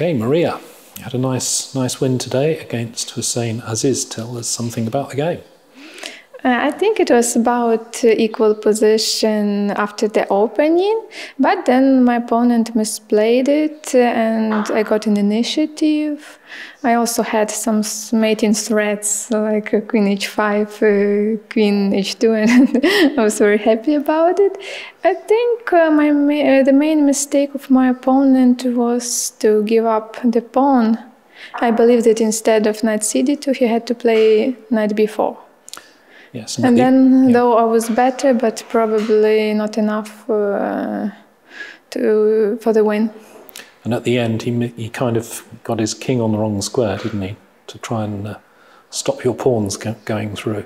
Okay, Maria, you had a nice, nice win today against Hussein Aziz. Tell us something about the game. Uh, I think it was about equal position after the opening, but then my opponent misplayed it and I got an initiative. I also had some mating threats like queen h5, uh, queen h2, and I was very happy about it. I think uh, my ma the main mistake of my opponent was to give up the pawn. I believe that instead of knight cd2, he had to play knight b4. Yes, and, then, yeah. though I was better, but probably not enough uh, to for the win. And at the end, he he kind of got his king on the wrong square, didn't he, to try and uh, stop your pawns going through.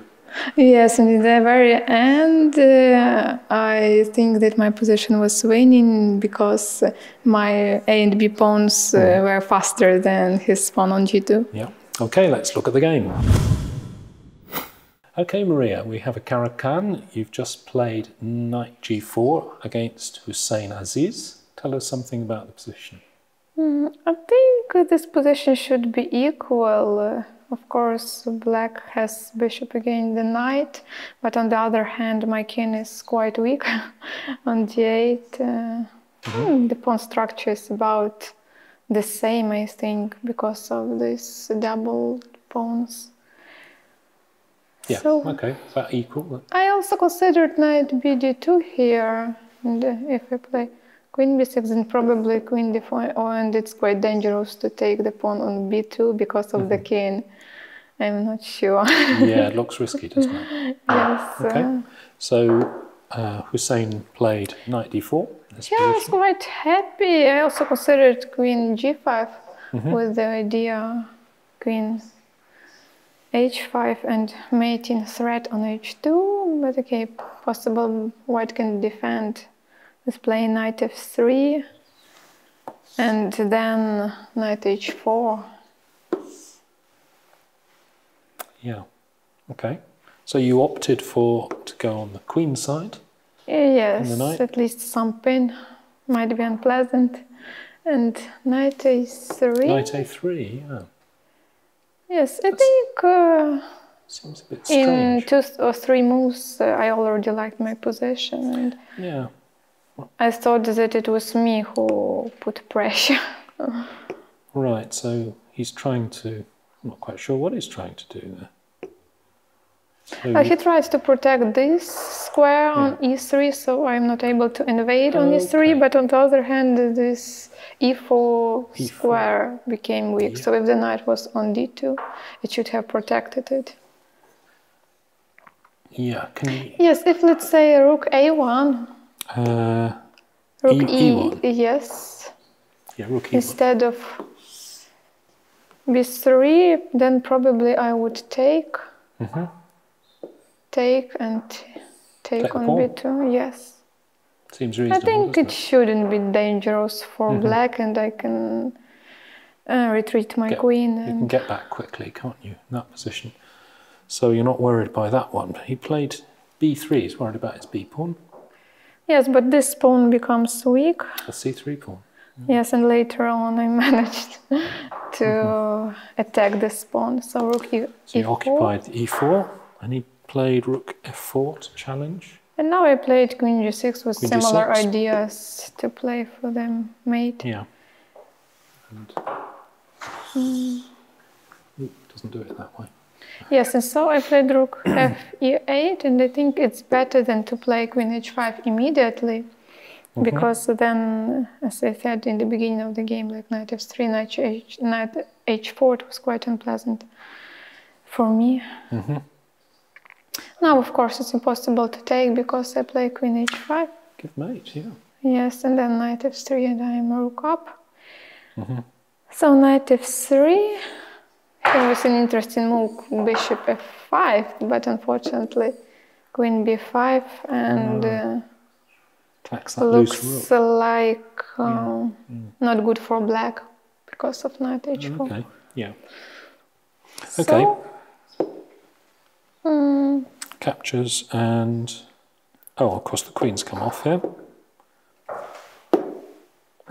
Yes, and at the very end, uh, I think that my position was winning because my A and B pawns uh, mm. were faster than his pawn on G2. Yeah. Okay, let's look at the game. Okay, Maria, we have a Caro-Kann. You've just played knight g4 against Hussein Aziz. Tell us something about the position. Mm, I think this position should be equal. Of course, black has bishop against the knight, but on the other hand, my king is quite weak on d8. Uh, mm -hmm. The pawn structure is about the same, I think, because of these double pawns. Yeah, so okay, about equal. I also considered knight bd2 here, and if I play queen b6, then probably queen d4, oh, and it's quite dangerous to take the pawn on b2 because of mm -hmm. the mm-hmm. king. I'm not sure. yeah, it looks risky, doesn't it? yes. Okay, uh, so uh, Hussein played knight d4. yeah. I was quite happy. I also considered queen g5 mm -hmm. with the idea queen h5 and mating threat on h2, but okay, possible white can defend with playing knight f3 and then knight h4. Yeah, okay. So you opted for to go on the queen side? Yes, at least some pin might be unpleasant. And knight a3. Knight a3, yeah. Yes, I think uh, seems a bit strange. in two or three moves uh, I already liked my position and yeah. I thought that it was me who put pressure. right, so he's trying to. I'm not quite sure what he's trying to do there. Uh, he tries to protect this square yeah. on e3, so I'm not able to invade on e3. But on the other hand, this e4, e4. square became weak. Yeah. So if the knight was on d2, it should have protected it. Yeah, can you... Yes, if let's say rook a1. Uh, rook e, e, yes. Yeah, rook e1. Instead of b3, then probably I would take. Mm -hmm. Take and take, take on b2, yes. Seems reasonable. I think it, it, shouldn't be dangerous for mm -hmm. black, and I can uh, retreat my get, queen. You can get back quickly, can't you, in that position? So you're not worried by that one. He played b3. He's worried about his b pawn. Yes, but this pawn becomes weak. A c3 pawn. Mm. Yes, and later on I managed to mm -hmm. attack this pawn. So rook e so you occupied e4, and he played rook f4 to challenge. And now I played queen g6 with queen similar g6. ideas to play for them mate. Yeah. And mm. doesn't do it that way. Yes, and so I played rook f e8, and I think it's better than to play queen h5 immediately. Mm -hmm. Because then, as I said in the beginning of the game, like knight f3, knight, h, knight h4, it was quite unpleasant for me. Mm -hmm. Now, of course, it's impossible to take because I play queen h5. Give mate, yeah. Yes, and then knight f3 and I am rook up. Mm -hmm. So knight f3. It was an interesting move, bishop f5, but unfortunately queen b5 and mm. uh, looks like um, yeah. mm. not good for black because of knight h4. Okay, yeah. Okay. So, Mm. Captures and oh, of course the queen's come off here.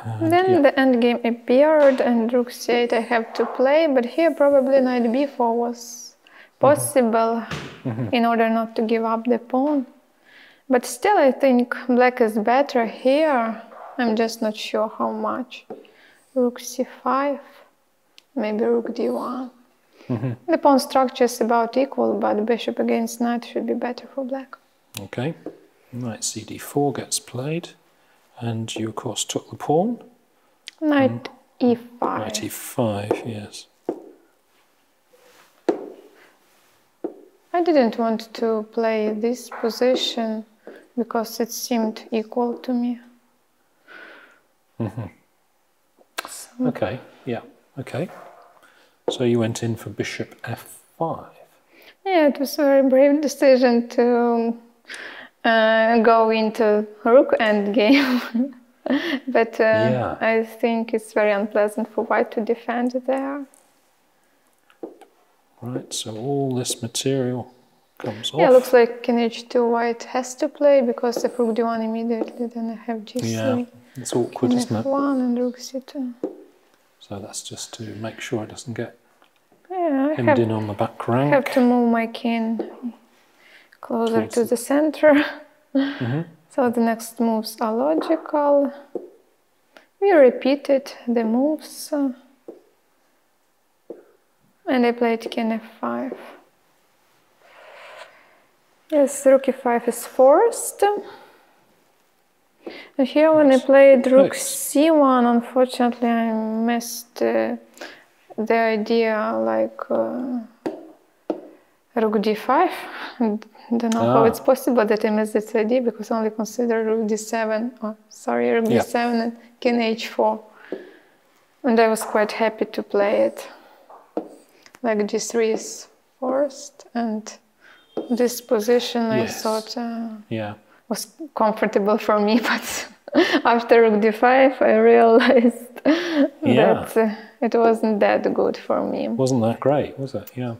And Then yeah. the endgame appeared and rook c8 I have to play, but here probably knight b4 was mm-hmm. possible mm-hmm. in order not to give up the pawn. But still I think black is better here. I'm just not sure how much. Rook c5, maybe rook d1. The pawn structure is about equal, but bishop against knight should be better for black. Okay, knight cd4 gets played, and you of course took the pawn. Knight e5. Knight e5, yes. I didn't want to play this position because it seemed equal to me. mm-hmm Okay, yeah, okay. So you went in for bishop f5. Yeah, it was a very brave decision to uh, go into rook endgame. but uh, Yeah. I think it's very unpleasant for white to defend there. Right, so all this material comes Yeah, off. looks like king h2 white has to play because if rook d1 immediately, then I have g3. Yeah, it's awkward, king isn't it? f1 and rook c2. So that's just to make sure it doesn't get Yeah, hemmed have, in on the back rank. I have to move my king closer Towards to the- the center. Mhm. So the next moves are logical. We repeated the moves. uh, And I played king f5. Yes, rook e5 is forced. And here when I played rook Nice. c1, unfortunately I missed uh, the idea like uh, rook d5. I Don't know how Ah. it's possible that I missed this idea because I only consider rook d7, or sorry, rook Yeah. d7 and king h4. And I was quite happy to play it. Like g3 is forced, and this position I thought uh, Yeah, was comfortable for me, but after rook d5, I realized Yeah. that uh, it wasn't that good for me. wasn't that great, was it? Yeah.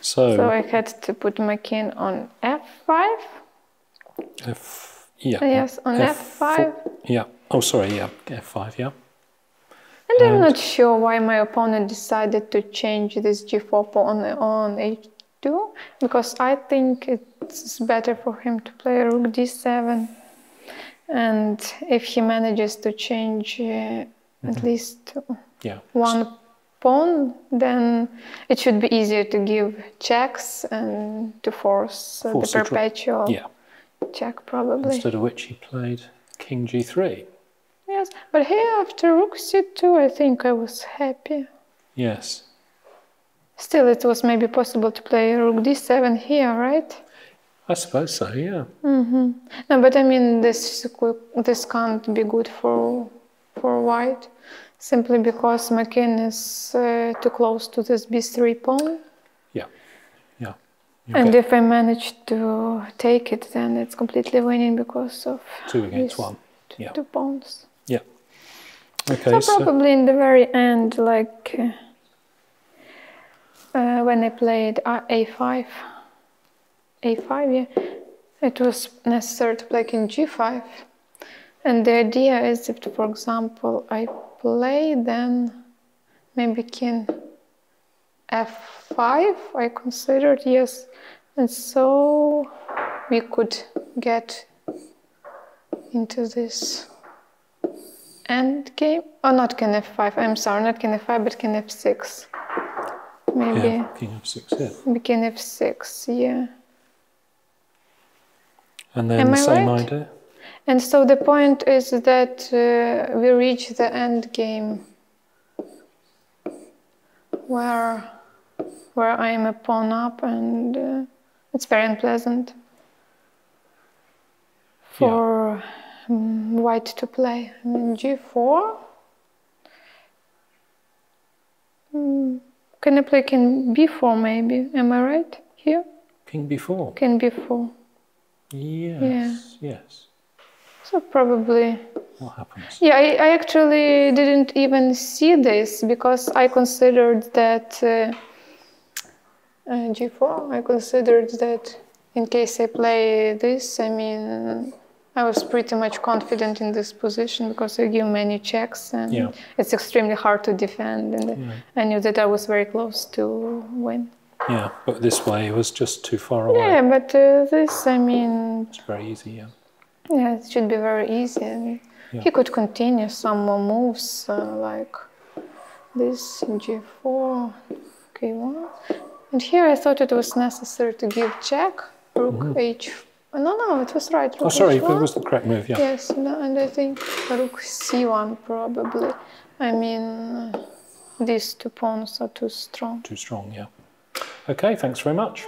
So, So I had to put my king on f5. F, yeah. Yes, on f5. Yeah. Oh, sorry, yeah, f5, yeah. And I'm not sure why my opponent decided to change this g4 pawn on h2, because I think it's better for him to play rook d7. And if he manages to change uh, at least Yeah. one pawn, then it should be easier to give checks and to force, uh, Force the the perpetual Yeah. check, probably. Instead of which he played king g3. Yes, but here after rook c2, I think I was happy. Yes. Still, it was maybe possible to play rook d7 here, right? I suppose so, yeah. Mm-hmm. No, but I mean, this this can't be good for for white, simply because my king is uh, too close to this b3 pawn. Yeah. Yeah. You And if I manage to take it, then it's completely winning because of two against one. Yeah. two pawns. Yeah. Okay, So so, probably in the very end, like uh, when I played uh, a5, a5, yeah, it was necessary to play king g5. And the idea is if, for example, I play, then maybe king f5, I considered, yes. And so we could get into this end game. Oh, not king f5. I'm sorry, not king f5, but king f6. Maybe, yeah, king f6 yeah maybe king f6. Yeah. And then Am the I same right? idea. And so the point is that uh, we reach the end game where where I am a pawn up, and uh, it's very unpleasant for um, white to play. I mean, g4. Hmm, Can I play king b4 maybe? Am I right here? King b4. King b4. Yes, yes. So probably What happens? Yeah, I, I actually didn't even see this because I considered that uh, uh, G4. I considered that in case I play this, I mean, I was pretty much confident in this position because I give many checks and Yeah. it's extremely hard to defend. And I knew that I was very close to win. Yeah, but this way it was just too far away. Yeah, but uh, this, I mean, It's very easy, yeah. yeah, it should be very easy. And Yeah. He could continue some more moves uh, like this g4, k1. And here I thought it was necessary to give check, rook h. No, no, it was right. Rook. Oh, sorry, h1. it was the correct move, yeah. Yes, no, and I think rook c1 probably. I mean, uh, these two pawns are too strong. Too strong, yeah. Okay, thanks very much.